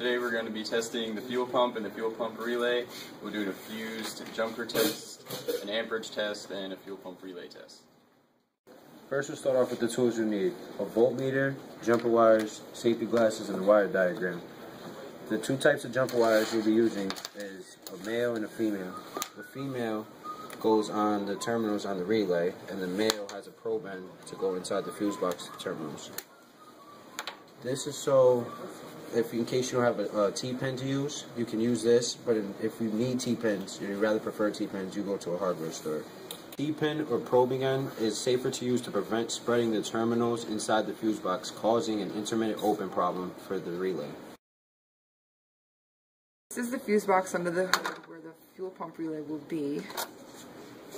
Today we're going to be testing the fuel pump and the fuel pump relay. We'll do a fused jumper test, an amperage test, and a fuel pump relay test. First, we'll start off with the tools you need. A voltmeter, jumper wires, safety glasses, and a wire diagram. The two types of jumper wires you'll be using is a male and a female. The female goes on the terminals on the relay, and the male has a probe end to go inside the fuse box terminals. This is so, if in case you don't have a, a T-pin to use, you can use this, but if you need T-pins, you rather prefer T-pins, you go to a hardware store. T-pin or probing end is safer to use to prevent spreading the terminals inside the fuse box, causing an intermittent open problem for the relay. This is the fuse box under the hood where the fuel pump relay will be.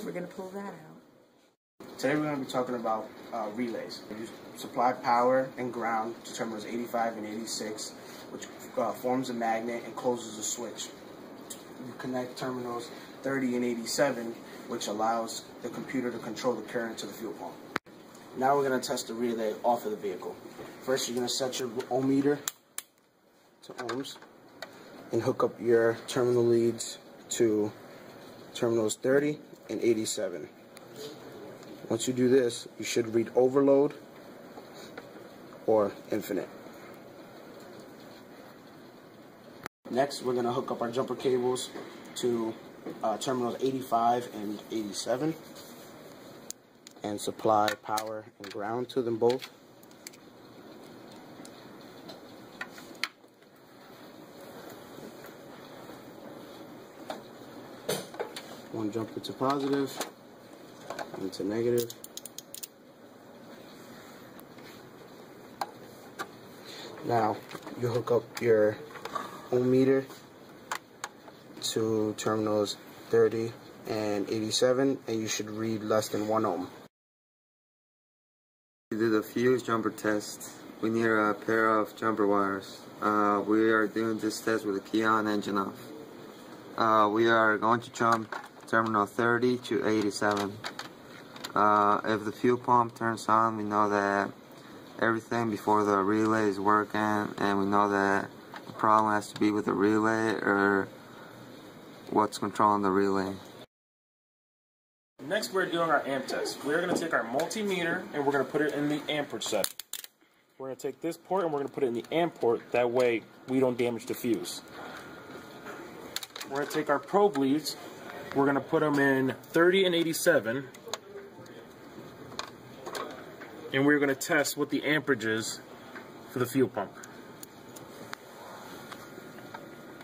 We're going to pull that out. Today we're going to be talking about uh, relays. You supply power and ground to terminals 85 and 86, which uh, forms a magnet and closes a switch. You connect terminals 30 and 87, which allows the computer to control the current to the fuel pump. Now we're going to test the relay off of the vehicle. First you're going to set your ohm meter to ohms and hook up your terminal leads to terminals 30 and 87. Once you do this, you should read overload or infinite. Next, we're going to hook up our jumper cables to uh, terminals 85 and 87 and supply power and ground to them both. One jumper to positive, one to negative. Now, you hook up your ohm meter to terminals 30 and 87, and you should read less than 1 ohm. To do the fuse jumper test, we need a pair of jumper wires. Uh, we are doing this test with the key on engine off. Uh, we are going to jump terminal 30 to 87. Uh, if the fuel pump turns on, we know that everything before the relay is working, and we know that the problem has to be with the relay or what's controlling the relay. Next, we're doing our amp test. We're going to take our multimeter and we're going to put it in the amperage setting. We're going to take this port and we're going to put it in the amp port. That way, we don't damage the fuse. We're going to take our probe leads we're going to put them in 30 and 87. And we're going to test what the amperage is for the fuel pump.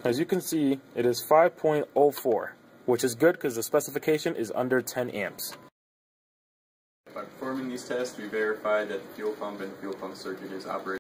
As you can see, it is 5.04, which is good because the specification is under 10 amps. By performing these tests, we verified that the fuel pump and fuel pump circuit is operating